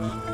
了。